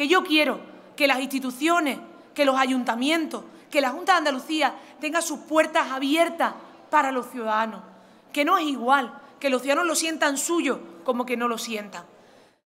que yo quiero que las instituciones, que los ayuntamientos, que la Junta de Andalucía tenga sus puertas abiertas para los ciudadanos, que no es igual que los ciudadanos lo sientan suyo como que no lo sientan.